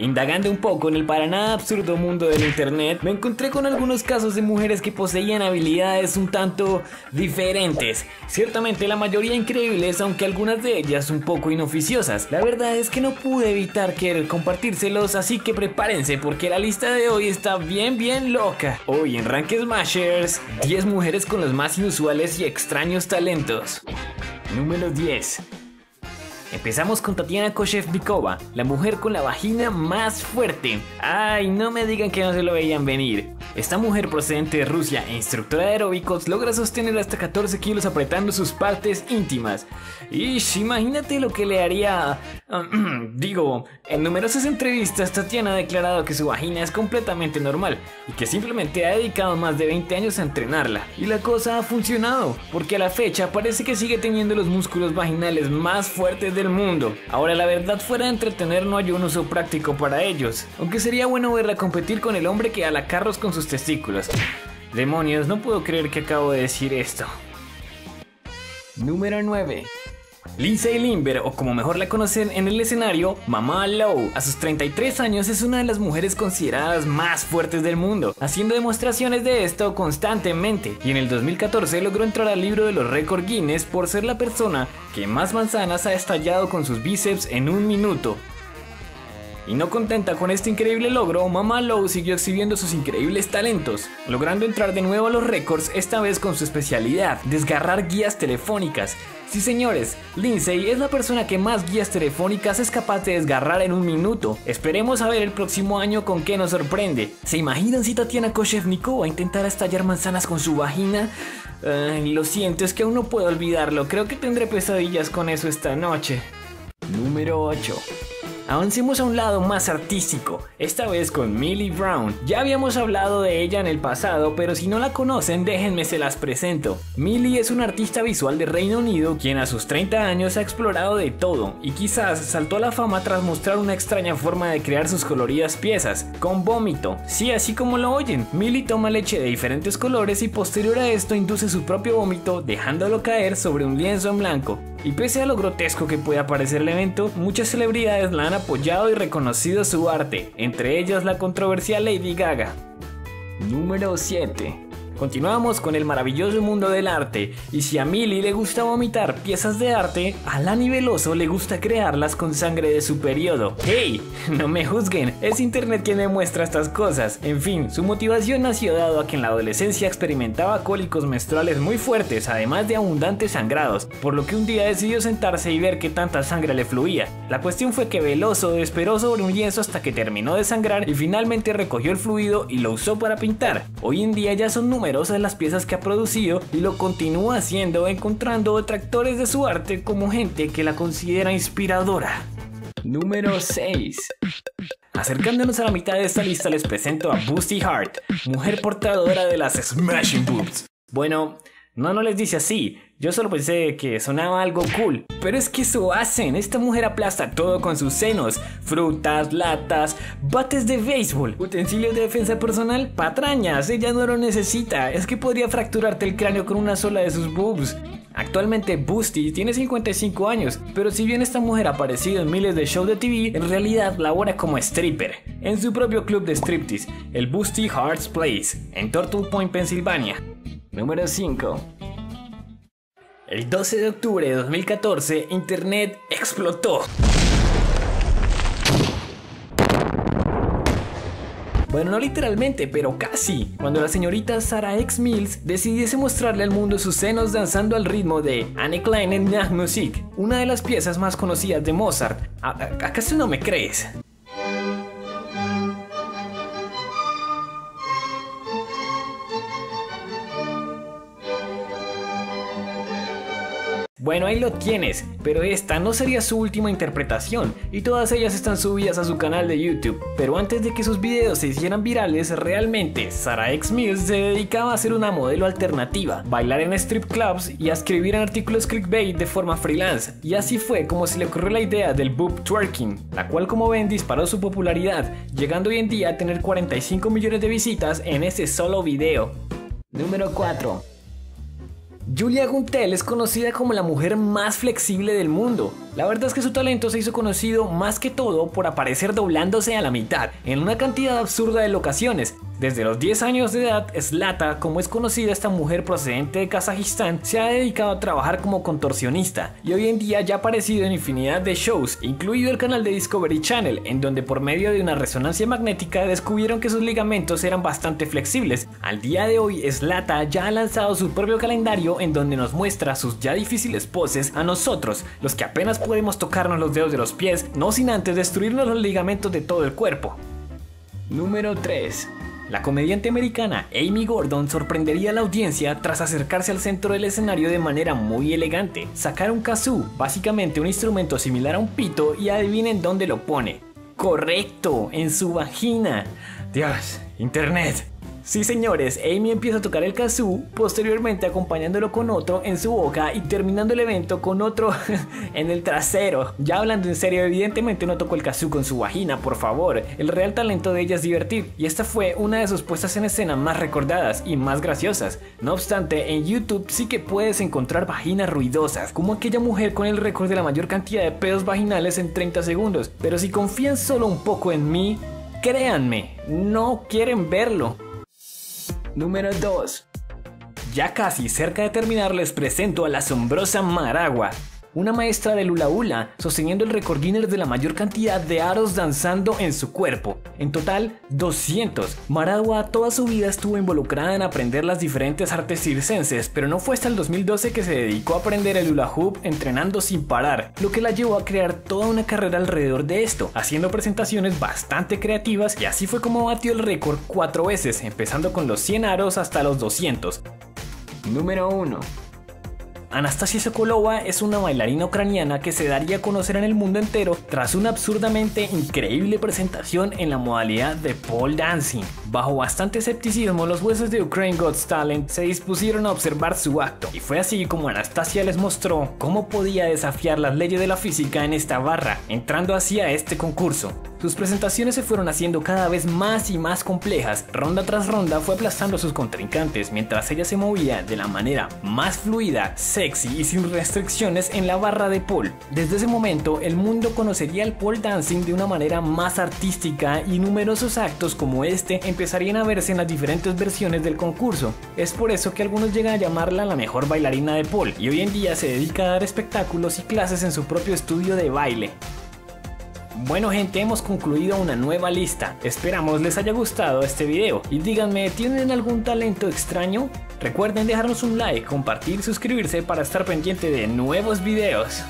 Indagando un poco en el para nada absurdo mundo del internet, me encontré con algunos casos de mujeres que poseían habilidades un tanto diferentes. Ciertamente la mayoría increíbles, aunque algunas de ellas un poco inoficiosas. La verdad es que no pude evitar querer compartírselos, así que prepárense porque la lista de hoy está bien bien loca. Hoy en Rank Smashers, 10 mujeres con los más inusuales y extraños talentos. Número 10. Empezamos con Tatiana Koshevnikova, la mujer con la vagina más fuerte. Ay, no me digan que no se lo veían venir. Esta mujer procedente de Rusia e instructora de aeróbicos logra sostener hasta 14 kilos apretando sus partes íntimas. Y imagínate lo que le haría... digo, en numerosas entrevistas Tatiana ha declarado que su vagina es completamente normal y que simplemente ha dedicado más de 20 años a entrenarla. Y la cosa ha funcionado, porque a la fecha parece que sigue teniendo los músculos vaginales más fuertes del mundo. Ahora la verdad fuera de entretener no hay un uso práctico para ellos, aunque sería bueno verla competir con el hombre que ala carros con sus testículos. Demonios, no puedo creer que acabo de decir esto. Número 9. Lindsay Limber, o como mejor la conocen en el escenario, Mama Low, a sus 33 años es una de las mujeres consideradas más fuertes del mundo, haciendo demostraciones de esto constantemente, y en el 2014 logró entrar al libro de los récords Guinness por ser la persona que más manzanas ha estallado con sus bíceps en un minuto, y no contenta con este increíble logro, Mama Low siguió exhibiendo sus increíbles talentos, logrando entrar de nuevo a los récords, esta vez con su especialidad, desgarrar guías telefónicas. Sí señores, Lindsay es la persona que más guías telefónicas es capaz de desgarrar en un minuto. Esperemos a ver el próximo año con qué nos sorprende. ¿Se imaginan si Tatiana Koshevnikova intentara estallar manzanas con su vagina? lo siento, es que aún no puedo olvidarlo. Creo que tendré pesadillas con eso esta noche. Número 8. Avancemos a un lado más artístico, esta vez con Millie Brown. Ya habíamos hablado de ella en el pasado, pero si no la conocen, déjenme se las presento. Millie es una artista visual de Reino Unido quien a sus 30 años ha explorado de todo y quizás saltó a la fama tras mostrar una extraña forma de crear sus coloridas piezas, con vómito. Sí, así como lo oyen, Millie toma leche de diferentes colores y posterior a esto induce su propio vómito dejándolo caer sobre un lienzo en blanco. Y pese a lo grotesco que pueda parecer el evento, muchas celebridades la han apoyado y reconocido su arte, entre ellas la controversial Lady Gaga. Número 7. Continuamos con el maravilloso mundo del arte, y si a Millie le gusta vomitar piezas de arte, a Lani Veloso le gusta crearlas con sangre de su periodo. ¡Hey! No me juzguen, es internet quien me muestra estas cosas. En fin, su motivación nació dado a que en la adolescencia experimentaba cólicos menstruales muy fuertes, además de abundantes sangrados, por lo que un día decidió sentarse y ver qué tanta sangre le fluía. La cuestión fue que Veloso esperó sobre un lienzo hasta que terminó de sangrar y finalmente recogió el fluido y lo usó para pintar. Hoy en día ya son números de las piezas que ha producido y lo continúa haciendo encontrando detractores de su arte como gente que la considera inspiradora. Número 6. Acercándonos a la mitad de esta lista les presento a Boosty Heart, mujer portadora de las Smashing Boobs. Bueno, no, no les dice así. Yo solo pensé que sonaba algo cool. Pero es que eso hacen. Esta mujer aplasta todo con sus senos. Frutas, latas, bates de béisbol, utensilios de defensa personal, patrañas. Ella no lo necesita. Es que podría fracturarte el cráneo con una sola de sus boobs. Actualmente Boosty tiene 55 años, pero si bien esta mujer ha aparecido en miles de shows de TV, en realidad labora como stripper en su propio club de striptease, el Boosty Hearts Place, en Turtle Point, Pensilvania. Número 5. El 12 de octubre de 2014, Internet explotó. Bueno, no literalmente, pero casi. Cuando la señorita Sarah X Mills decidiese mostrarle al mundo sus senos danzando al ritmo de Anne Klein Musik, una de las piezas más conocidas de Mozart. ¿Acaso no me crees? Bueno, ahí lo tienes, pero esta no sería su última interpretación y todas ellas están subidas a su canal de YouTube. Pero antes de que sus videos se hicieran virales, realmente Sarah X Mills se dedicaba a ser una modelo alternativa, bailar en strip clubs y a escribir en artículos clickbait de forma freelance. Y así fue como se le ocurrió la idea del boob twerking, la cual como ven disparó su popularidad, llegando hoy en día a tener 45 millones de visitas en ese solo video. Número 4. Julia Guntel es conocida como la mujer más flexible del mundo. La verdad es que su talento se hizo conocido más que todo por aparecer doblándose a la mitad en una cantidad absurda de locaciones. Desde los 10 años de edad, Slata, como es conocida esta mujer procedente de Kazajistán, se ha dedicado a trabajar como contorsionista y hoy en día ya ha aparecido en infinidad de shows, incluido el canal de Discovery Channel, en donde por medio de una resonancia magnética descubrieron que sus ligamentos eran bastante flexibles. Al día de hoy, Slata ya ha lanzado su propio calendario en donde nos muestra sus ya difíciles poses a nosotros, los que apenas podemos tocarnos los dedos de los pies, no sin antes destruirnos los ligamentos de todo el cuerpo. Número 3. La comediante americana Amy Gordon sorprendería a la audiencia tras acercarse al centro del escenario de manera muy elegante, sacar un kazoo, básicamente un instrumento similar a un pito y adivinen dónde lo pone. Correcto, en su vagina. Dios, internet. Sí señores, Amy empieza a tocar el kazoo, posteriormente acompañándolo con otro en su boca y terminando el evento con otro en el trasero. Ya hablando en serio, evidentemente no tocó el kazoo con su vagina, por favor. El real talento de ella es divertir y esta fue una de sus puestas en escena más recordadas y más graciosas. No obstante, en YouTube sí que puedes encontrar vaginas ruidosas, como aquella mujer con el récord de la mayor cantidad de pedos vaginales en 30 segundos. Pero si confían solo un poco en mí, créanme, no quieren verlo. Número 2. Ya casi cerca de terminar les presento a la asombrosa Maragua, una maestra de Lula Hula, sosteniendo el récord Guinness de la mayor cantidad de aros danzando en su cuerpo. En total, 200. Maragua toda su vida estuvo involucrada en aprender las diferentes artes circenses, pero no fue hasta el 2012 que se dedicó a aprender el hula hoop entrenando sin parar, lo que la llevó a crear toda una carrera alrededor de esto, haciendo presentaciones bastante creativas y así fue como batió el récord cuatro veces, empezando con los 100 aros hasta los 200. Número 1. Anastasia Sokolova es una bailarina ucraniana que se daría a conocer en el mundo entero tras una absurdamente increíble presentación en la modalidad de pole dancing. Bajo bastante escepticismo, los jueces de Ukraine God's Talent se dispusieron a observar su acto, y fue así como Anastasia les mostró cómo podía desafiar las leyes de la física en esta barra, entrando así a este concurso. Sus presentaciones se fueron haciendo cada vez más y más complejas, ronda tras ronda fue aplastando a sus contrincantes mientras ella se movía de la manera más fluida, sexy y sin restricciones en la barra de pole. Desde ese momento el mundo conocería el pole dancing de una manera más artística y numerosos actos como este empezarían a verse en las diferentes versiones del concurso. Es por eso que algunos llegan a llamarla la mejor bailarina de pole y hoy en día se dedica a dar espectáculos y clases en su propio estudio de baile. Bueno gente, hemos concluido una nueva lista. Esperamos les haya gustado este video y díganme, ¿tienen algún talento extraño? Recuerden dejarnos un like, compartir suscribirse para estar pendiente de nuevos videos.